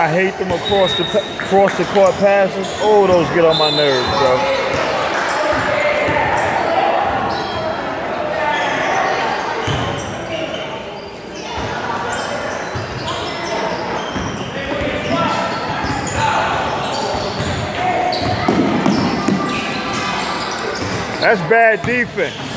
I hate them across the across the court passes. Oh, those get on my nerves, bro. That's bad defense.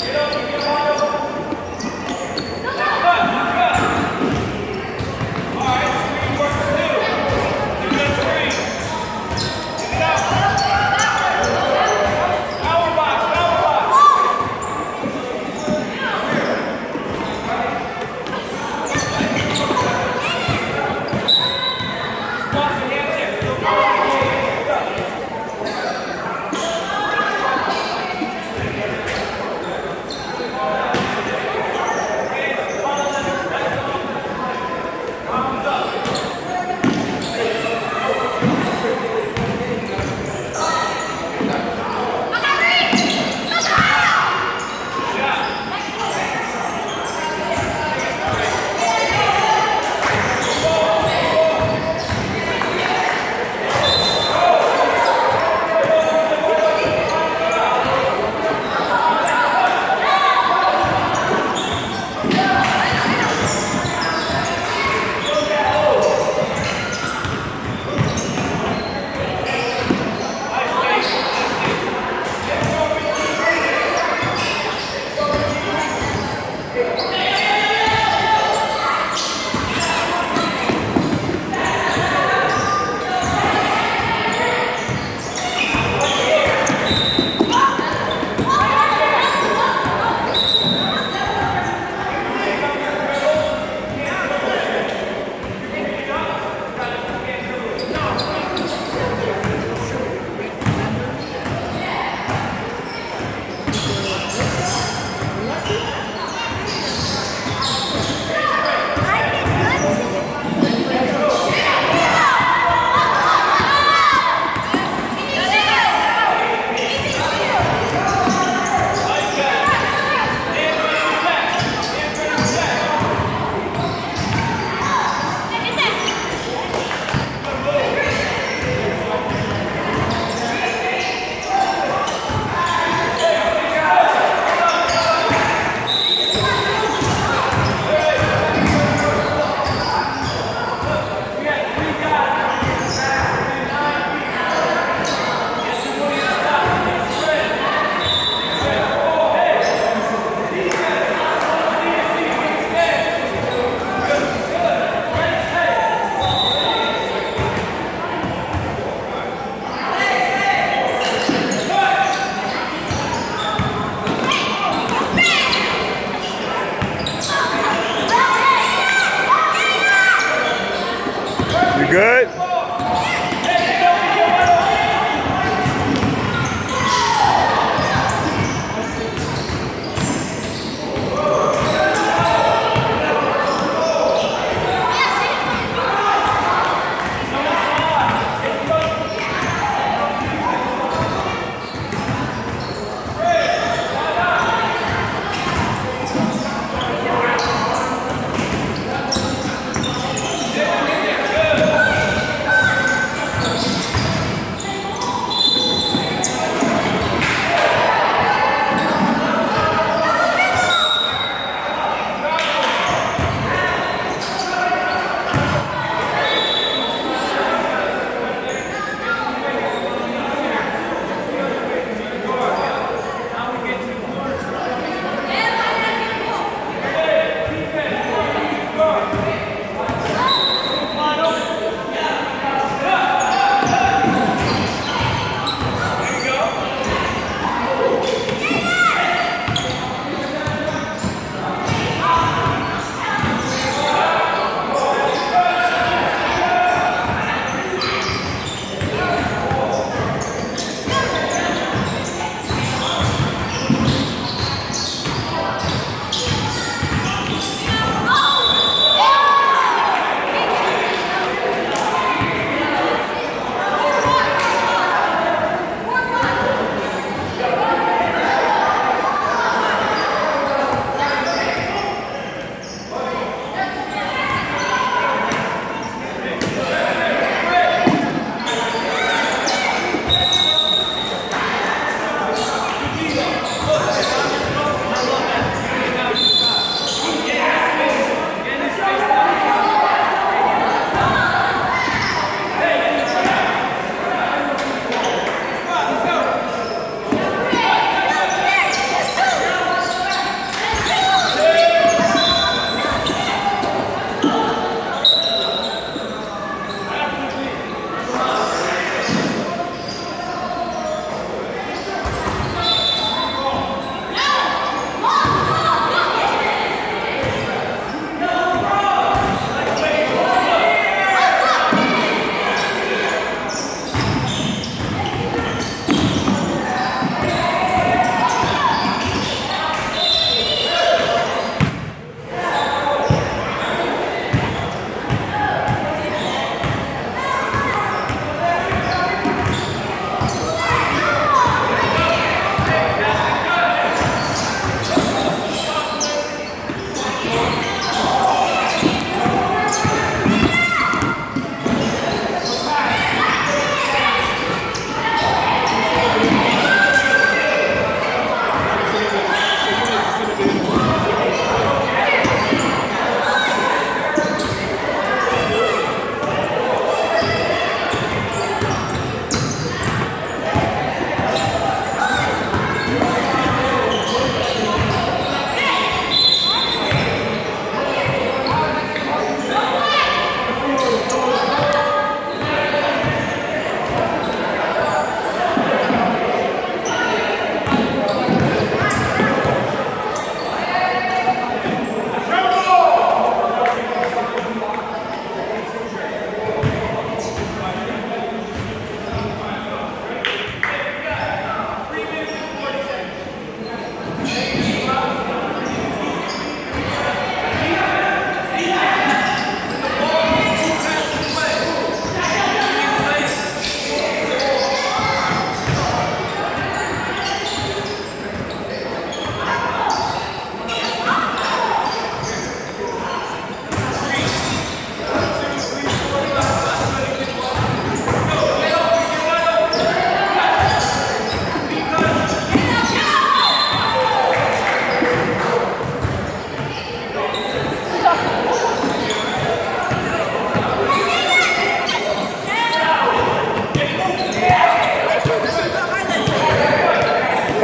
Get up and get up.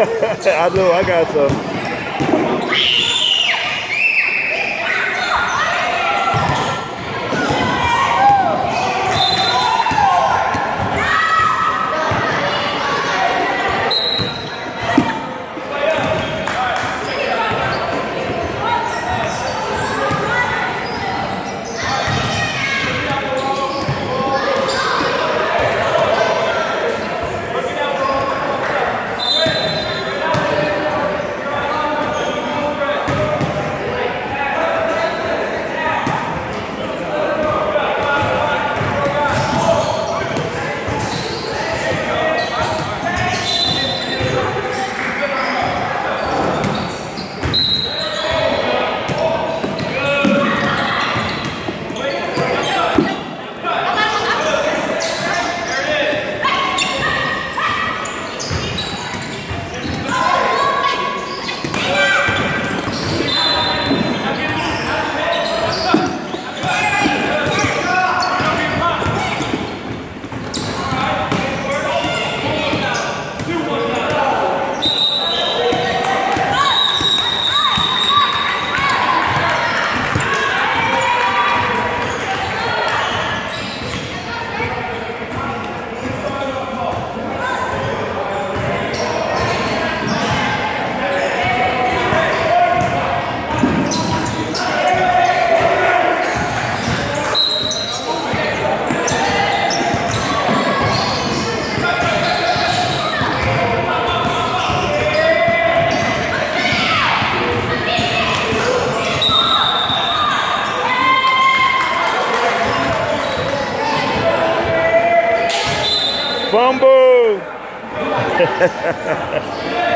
I know, I got some. Fumble!